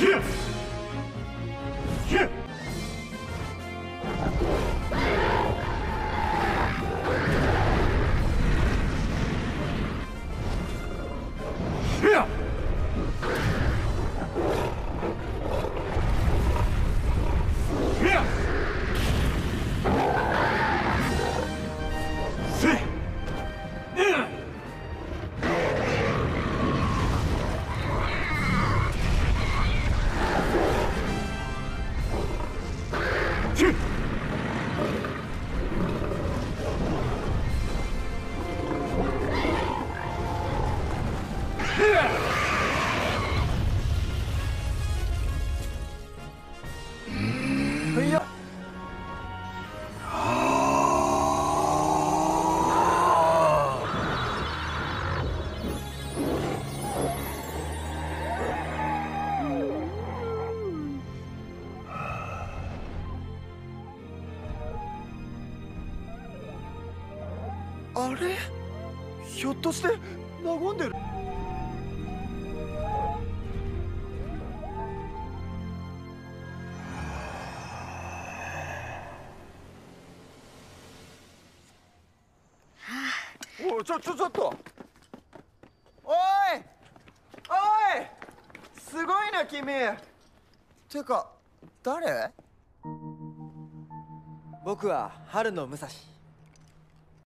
Yeah! いやあれ？ひょっとして和んでる？おいちょちょちょっと。おい！おい！すごいな君。てか誰？僕は春の武蔵。